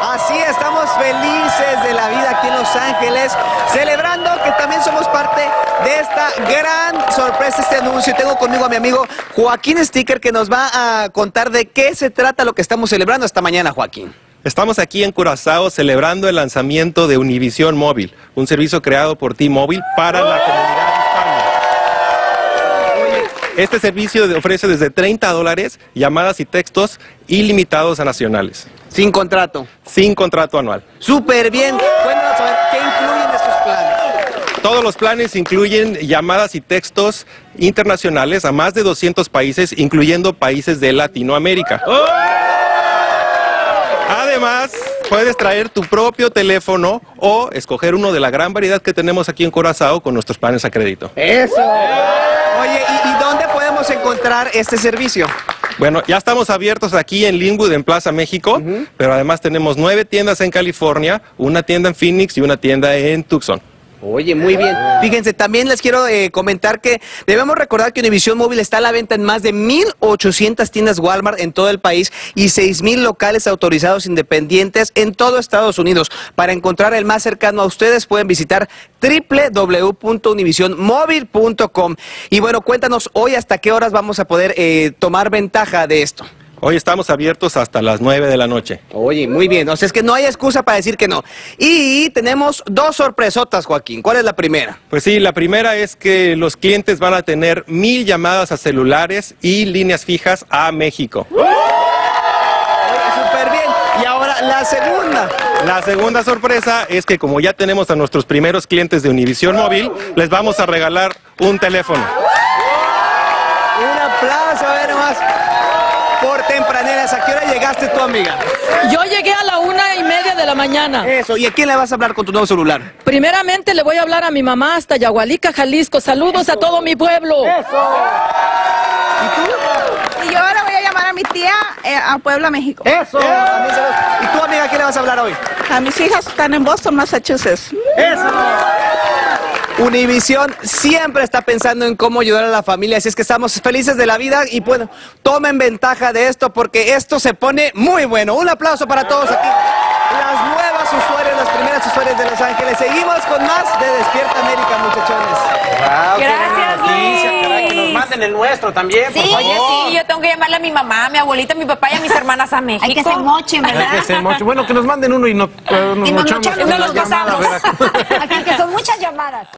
Así estamos felices de la vida aquí en Los Ángeles, celebrando que también somos parte de esta gran sorpresa, este anuncio. Tengo conmigo a mi amigo Joaquín Sticker que nos va a contar de qué se trata lo que estamos celebrando esta mañana, Joaquín. Estamos aquí en Curazao celebrando el lanzamiento de Univision Móvil, un servicio creado por T-Mobile para la comunidad. Este servicio ofrece desde 30 dólares llamadas y textos ilimitados a nacionales, Sin contrato. sin contrato anual. Súper bien. Cuéntanos a ver, ¿qué incluyen estos planes? Todos los planes incluyen llamadas y textos internacionales a más de 200 países, incluyendo países de Latinoamérica. Además, puedes traer tu propio teléfono o escoger uno de la gran variedad que tenemos aquí en Curazao con nuestros planes a crédito. Eso. Oye, ¿y, y dónde podemos encontrar este servicio? Bueno, ya estamos abiertos aquí en Linwood, en Plaza México, pero además tenemos nueve tiendas en California, una tienda en Phoenix y una tienda en Tucson. Oye, muy bien. Fíjense, también les quiero eh, comentar que debemos recordar que Univision Móvil está a la venta en más de 1.800 tiendas Walmart en todo el país y 6.000 locales autorizados independientes en todo Estados Unidos. Para encontrar el más cercano a ustedes pueden visitar www.univisionmóvil.com. Y bueno, cuéntanos hoy hasta qué horas vamos a poder eh, tomar ventaja de esto. Hoy estamos abiertos hasta las 9 de la noche. Oye, muy bien. O sea, es que no hay excusa para decir que no. Y tenemos dos sorpresotas, Joaquín. ¿Cuál es la primera? Pues sí, la primera es que los clientes van a tener mil llamadas a celulares y líneas fijas a México. Oye, súper bien. Y ahora la segunda. La segunda sorpresa es que como ya tenemos a nuestros primeros clientes de Univision Móvil, les vamos a regalar un teléfono. Un aplauso, a ver nomás. Por tempraneras, ¿a qué hora llegaste tú, amiga? Yo llegué a la una y media de la mañana. Eso, ¿y a quién le vas a hablar con tu nuevo celular? Primeramente le voy a hablar a mi mamá hasta Yagualica, Jalisco. Saludos a todo mi pueblo. Y yo ahora voy a llamar a mi tía eh, a Puebla, México. Eso. ¿Y tú, amiga, a quién le vas a hablar hoy? A mis hijas están en Boston, Massachusetts. Univisión siempre está pensando en cómo ayudar a la familia, así es que estamos felices de la vida y bueno, tomen ventaja de esto porque esto se pone muy bueno. Un aplauso para todos aquí. Las nuevas usuarias, las primeras usuarias de Los Ángeles. Seguimos con más de Despierta América, muchachones. Gracias, Que nos manden el nuestro también, Sí, por favor. sí, yo tengo que llamarle a mi mamá, a mi abuelita, a mi papá y a mis hermanas a México. Hay que se mochen, Hay ¿verdad? que ser mucho. Bueno, que nos manden uno y no, eh, nos Y nos mochamos nos llamada, pasamos. Aquí que son muchas llamadas.